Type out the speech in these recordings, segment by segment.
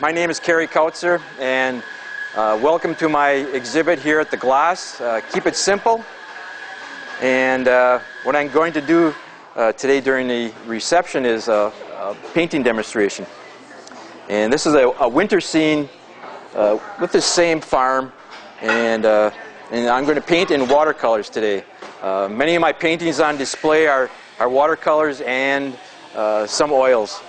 uh, my name is Kerry Kautzer, and uh, welcome to my exhibit here at the Glass. Uh, keep it simple. And uh, what I'm going to do uh, today during the reception is a, a, painting demonstration. And this is a, a winter scene uh, with the same farm, and, and I'm going to paint in watercolors today. many of my paintings on display are, are watercolors and some oils.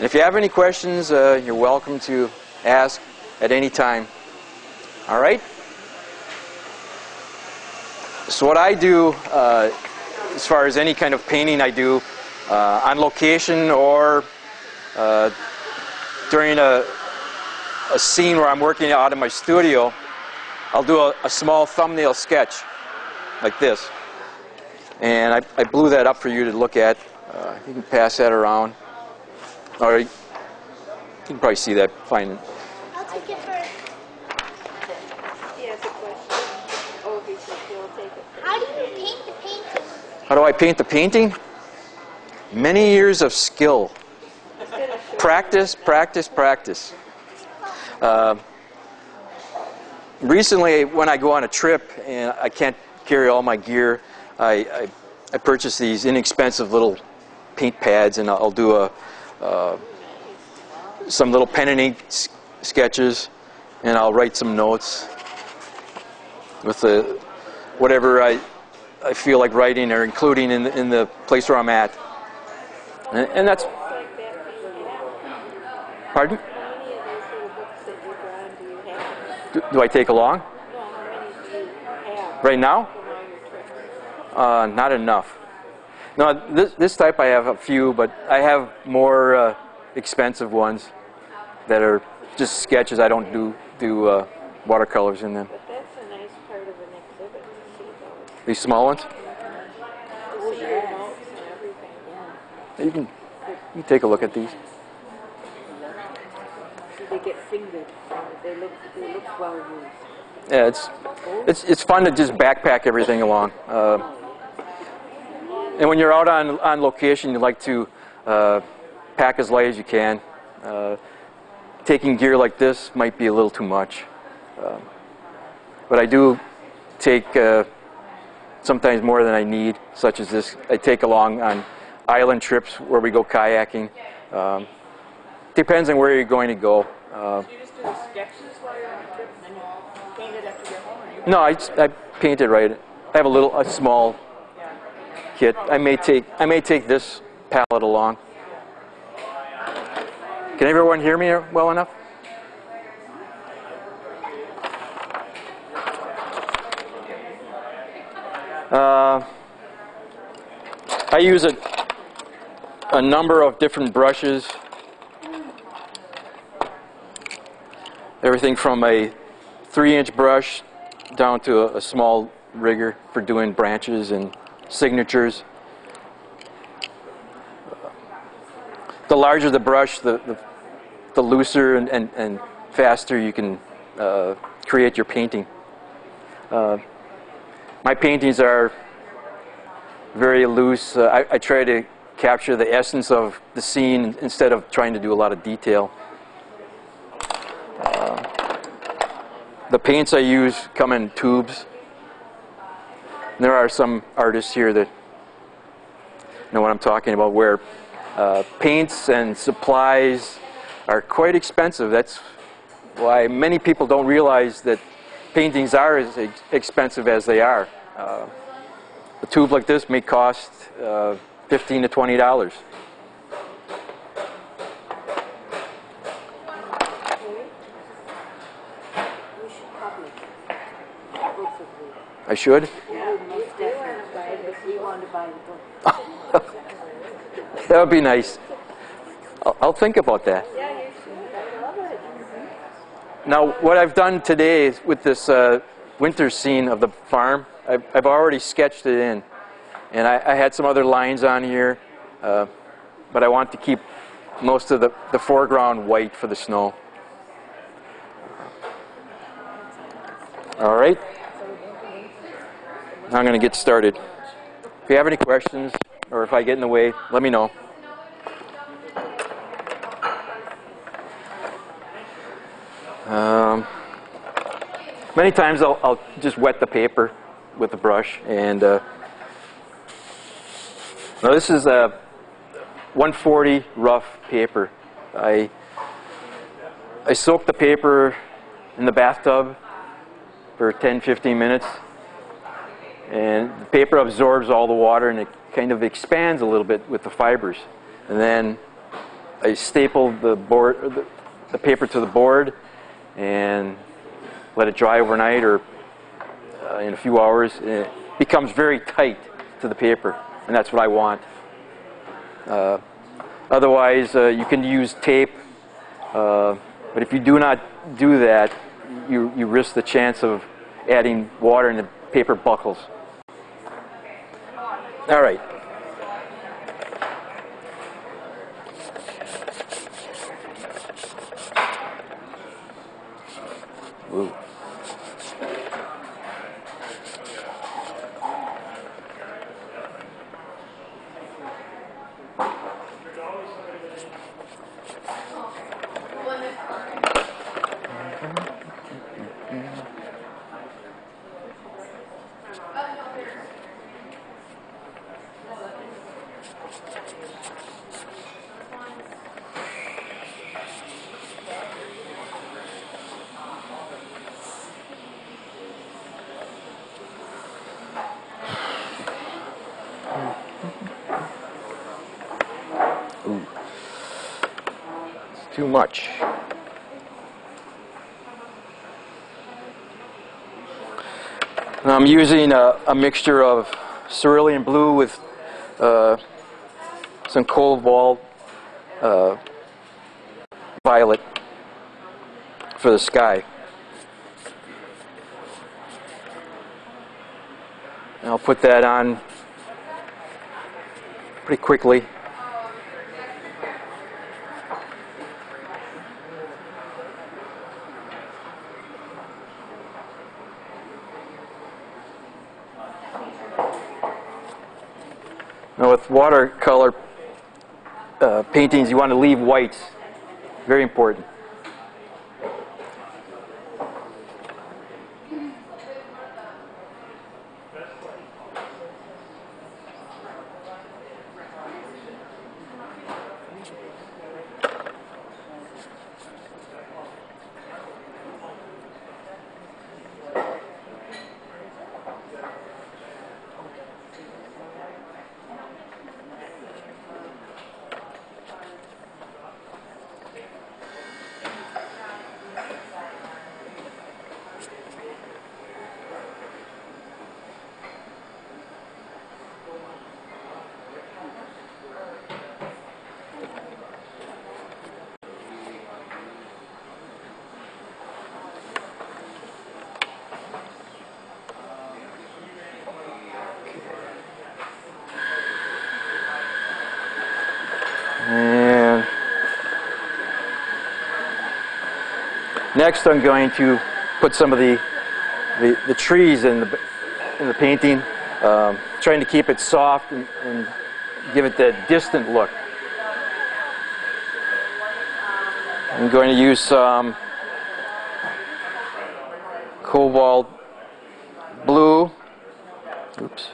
And if you have any questions, uh, you're welcome to ask at any time. All right? So what I do, uh, as far as any kind of painting I do, uh, on location or uh, during a, a scene where I'm working out in my studio, I'll do a, a small thumbnail sketch like this. And I, I, blew that up for you to look at. Uh, you can pass that around. Or you can probably see that fine. I'll take it first. He has a question. Oh, he said he'll take it first. How do you paint the painting? How do I paint the painting? Many years of skill. Practice, practice, practice. Uh, recently, when I go on a trip and I can't carry all my gear, I, I, I purchase these inexpensive little paint pads and I'll do a, uh, some little pen and ink sketches, and I'll write some notes with the whatever I I feel like writing or including in the, in the place where I'm at, and, and that's. Pardon? Do, do I take along? Right now? Uh, not enough. No, this, this type I have a few, but I have more uh, expensive ones that are just sketches. I don't do do uh, watercolors in them. But that's a nice part of an exhibit to see those. These small ones? To see your notes and everything, yeah. You can, you can take a look at these. They get fingered. They look, they look well used. Yeah, it's it's it's fun to just backpack everything along. Uh, and when you're out on, on location, you like to uh, pack as light as you can. Uh, taking gear like this might be a little too much. Uh, but I do take uh, sometimes more than I need, such as this. I take along on island trips where we go kayaking. Um, depends on where you're going to go. Uh, you just do the sketches while you're on a trip and then you paint it after you get home? No, I, I paint it right. I have a little, a small kit. I may take I may take this palette along. Can everyone hear me well enough? Uh, I use a, a number of different brushes. Everything from a three inch brush down to a, a small rigger for doing branches and signatures. The larger the brush, the, the, the looser and, and, and, faster you can uh, create your painting. Uh, my paintings are very loose. Uh, I, I, try to capture the essence of the scene instead of trying to do a lot of detail. Uh, the paints I use come in tubes. There are some artists here that know what I'm talking about, where uh, paints and supplies are quite expensive. That's why many people don't realize that paintings are as expensive as they are. Uh, a tube like this may cost uh, 15 to 20 dollars. I should? that would be nice. I'll, I'll think about that. Now, what I've done today with this uh, winter scene of the farm, I've, I've, already sketched it in. And I, I had some other lines on here, uh, but I want to keep most of the, the foreground white for the snow. All right. I'm going to get started. If you have any questions or if I get in the way, let me know. Um, many times I'll, I'll just wet the paper with the brush and uh, now this is a 140 rough paper. I I soak the paper in the bathtub for 10-15 minutes and the paper absorbs all the water and it kind of expands a little bit with the fibers. And then I staple the board the, paper to the board and let it dry overnight or uh, in a few hours. It becomes very tight to the paper and that's what I want. Uh, otherwise uh, you can use tape uh, but if you do not do that you, you risk the chance of adding water and the paper buckles all right Ooh. Too much. I'm using a, a mixture of cerulean blue with uh, some cobalt uh, violet for the sky. And I'll put that on pretty quickly. Watercolor uh, paintings, you want to leave whites. Very important. Next I'm going to put some of the, the, the trees in the, in the painting, um, trying to keep it soft and, and give it that distant look. I'm going to use some cobalt blue. Oops.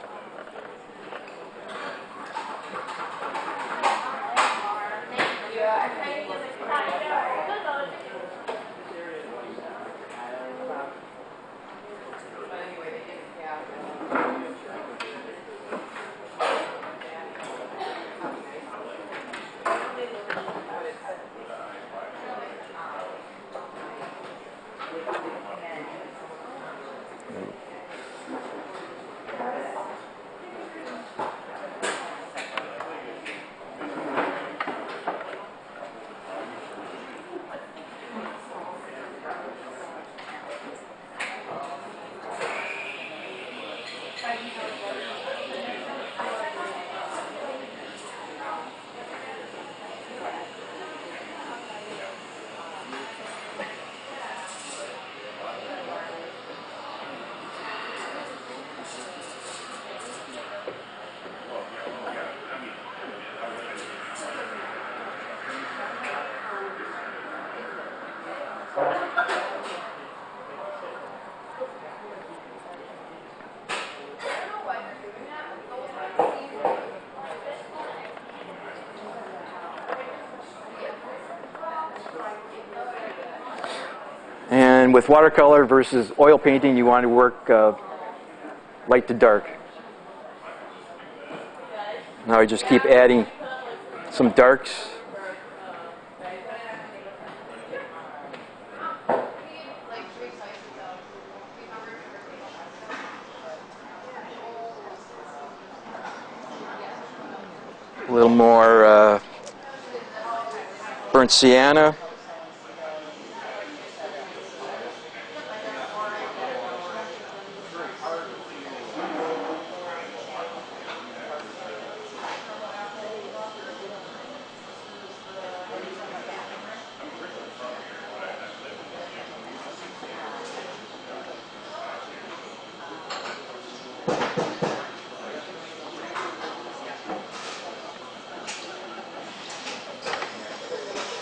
With watercolor versus oil painting, you want to work uh, light to dark. Now I just keep adding some darks. A little more uh, burnt sienna.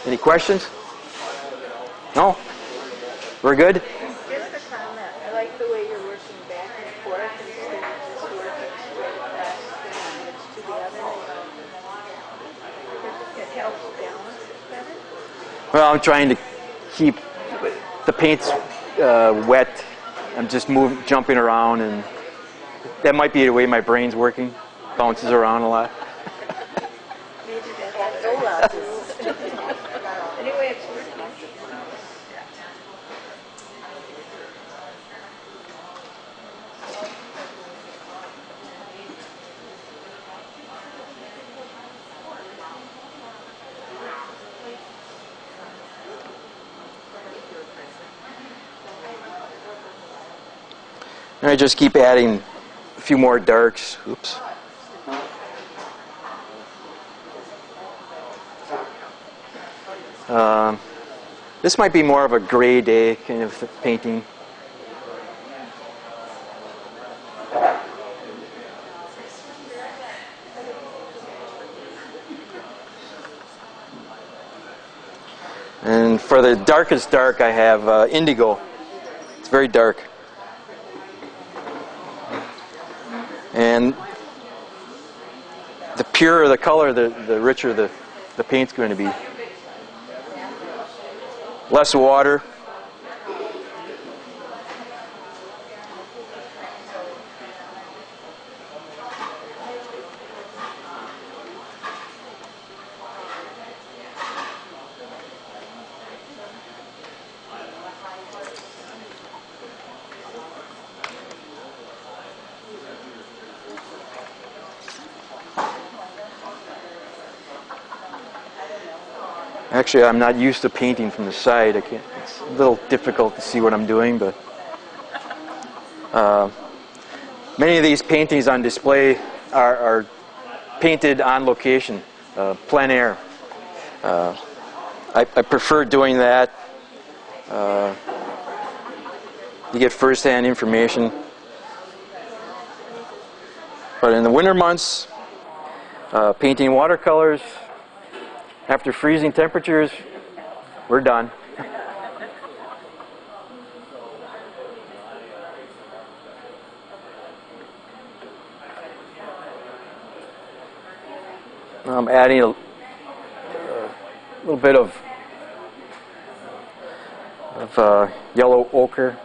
Any questions? No? We're good? Just a comment, I like the way you're working back and forth instead of just working straight across the edge to the other. It helps We're good? Well, I'm trying to keep the paint's uh, wet. I'm just moving, jumping around, and that might be the way my brain's working. Bounces around a lot. Anyway, it's working. And I just keep adding a few more darks. Oops. Um, this might be more of a gray day kind of painting. And for the darkest dark, I have uh, indigo. It's very dark. And the purer the color, the, the richer the, the paint's going to be. Less water. I'm not used to painting from the side. It's a little difficult to see what I'm doing, but uh, many of these paintings on display are, are painted on location, uh, plein air. Uh, I, I prefer doing that. Uh, you get first-hand information. But in the winter months, uh, painting watercolors, after freezing temperatures, we're done. I'm adding a, a little bit of, of uh, yellow ochre.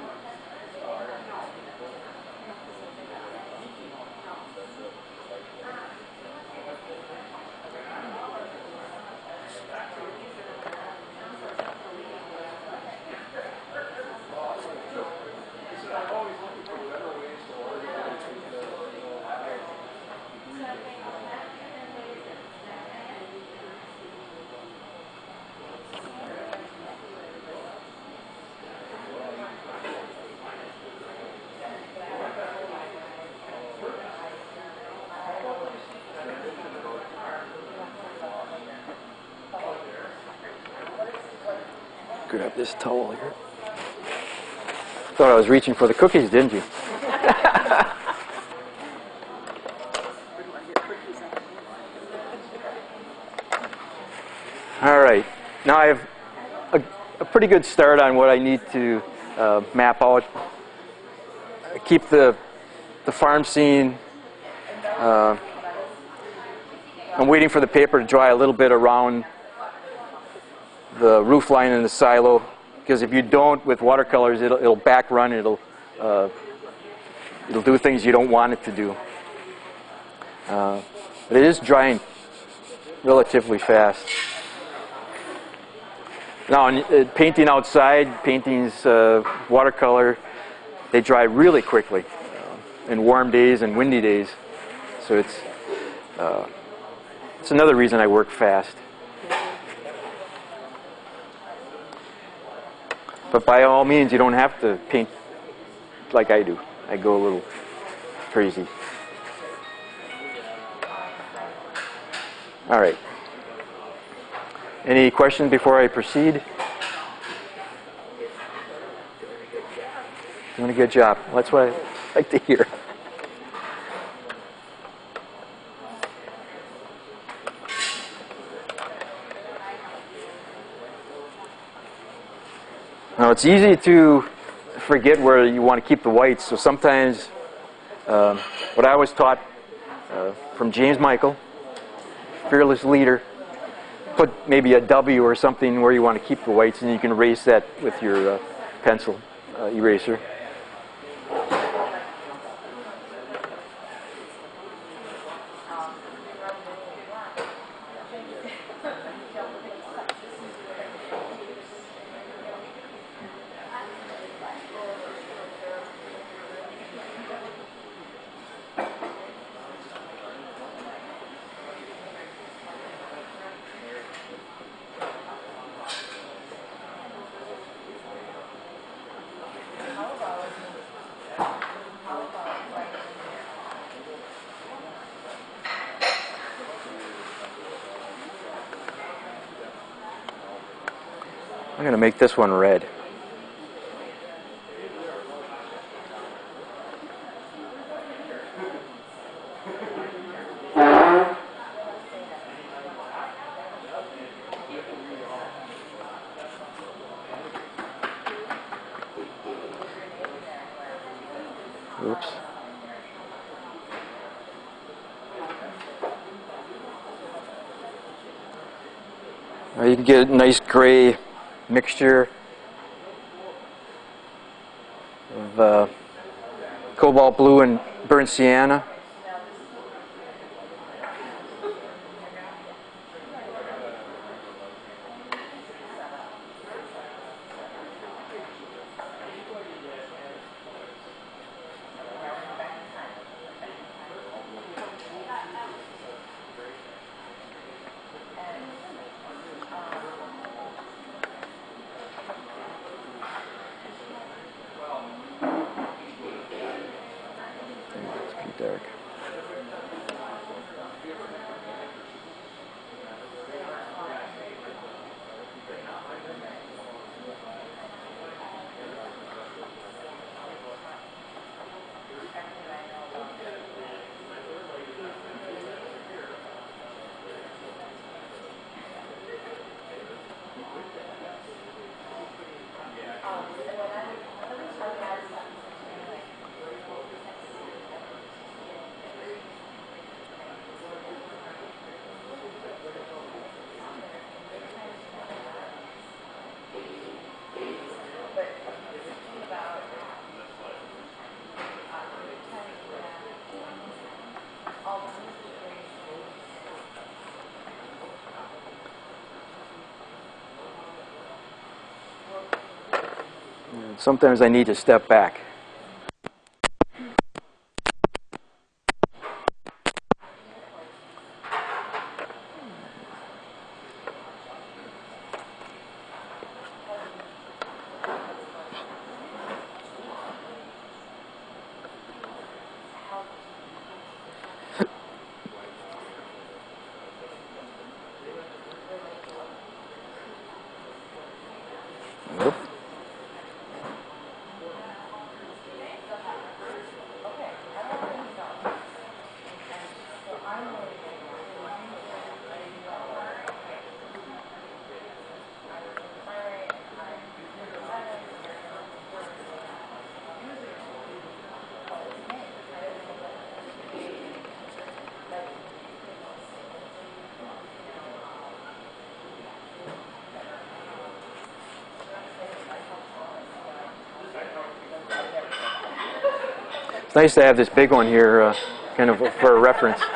Grab this towel here. Thought I was reaching for the cookies, didn't you? All right. Now I have a, a pretty good start on what I need to uh, map out. Keep the, the farm scene. Uh, I'm waiting for the paper to dry a little bit around the roof line in the silo. because if you don't with watercolors, it'll, it'll back run. It'll uh, it'll do things you don't want it to do. Uh, but it is drying relatively fast. Now, in, uh, painting outside, paintings uh, watercolor, they dry really quickly uh, in warm days and windy days. So it's it's another reason I work fast. But by all means, you don't have to paint like I do. I go a little crazy. All right. Any questions before I proceed? Doing a good job. That's what I like to hear. Now it's easy to forget where you want to keep the whites, so sometimes um, what I was taught uh, from James Michael, fearless leader, put maybe a W or something where you want to keep the whites, and you can erase that with your uh, pencil uh, eraser. I'm going to make this one red. Oops. Now you can get a nice gray mixture of uh, cobalt blue and burnt sienna. It's pretty dark. Sometimes I need to step back. It's nice to have this big one here, uh, kind of for a reference. I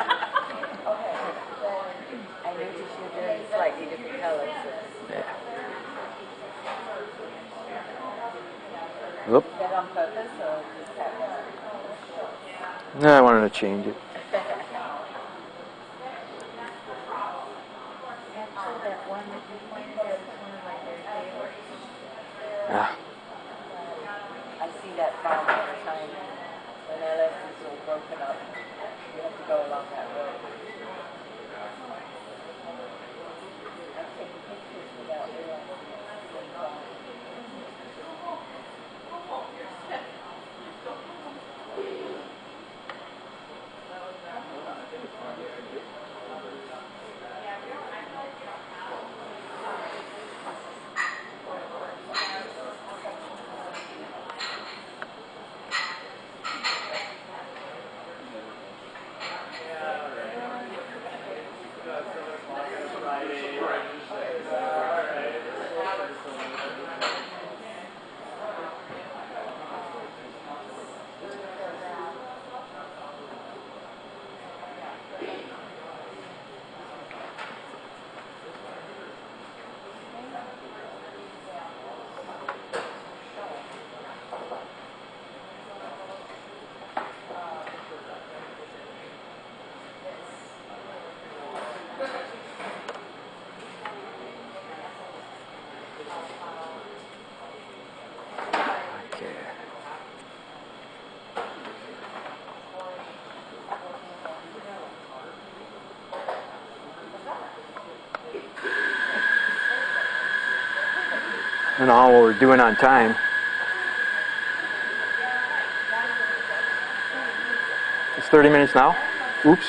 noticed you're doing slightly different colors. Whoop. Is that on purpose or just happen? No, I wanted to change it. that one that you pointed broken up, you have to go along that road. Know how we're doing on time. It's 30 minutes now? Oops.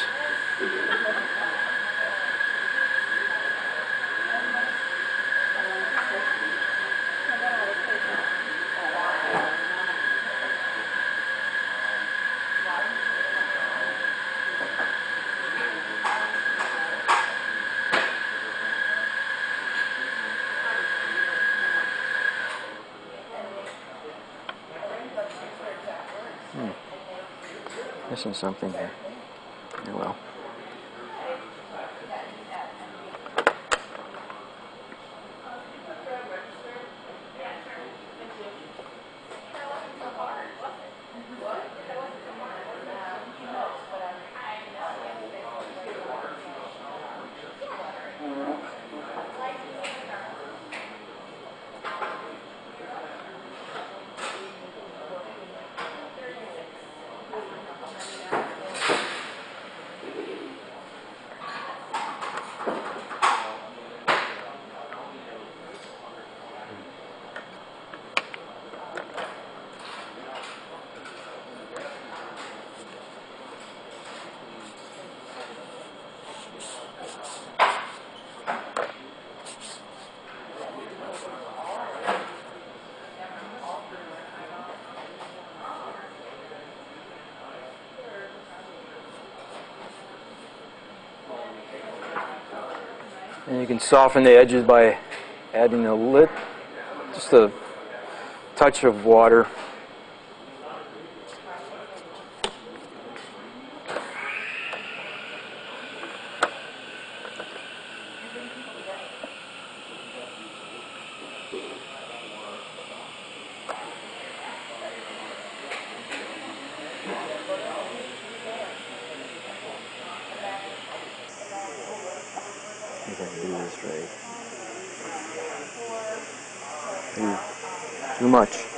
Missing something here. Oh well. And you can soften the edges by adding a lit, just a touch of water. If I can do this right. Too, too much.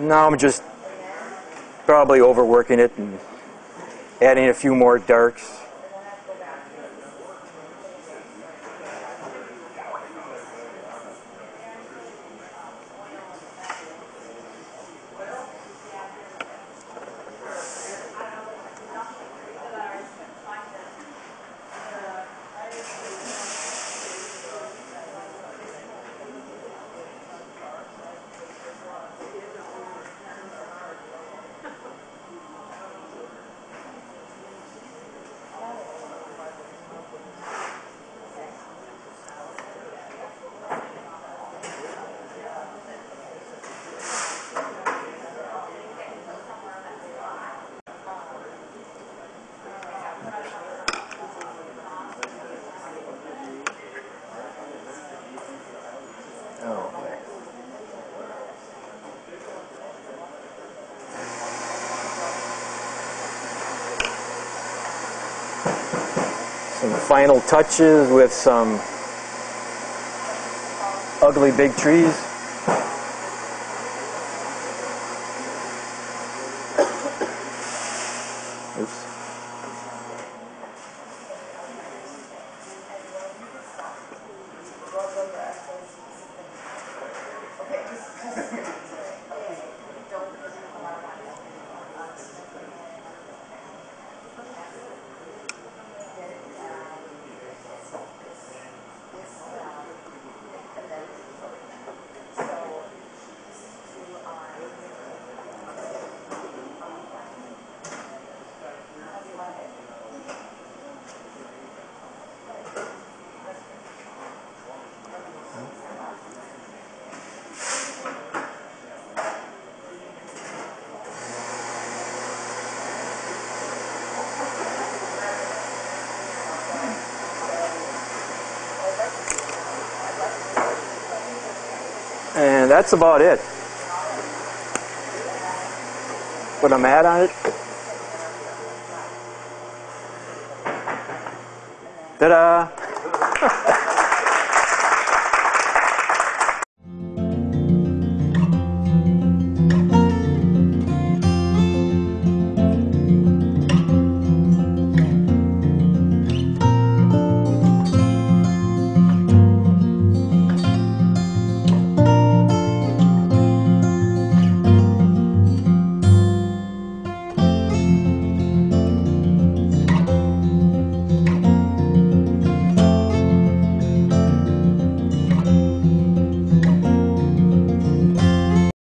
Now I'm just probably overworking it and adding a few more darks. Final touches with some ugly big trees. Oops. And that's about it. Put a mat on it. Ta-da!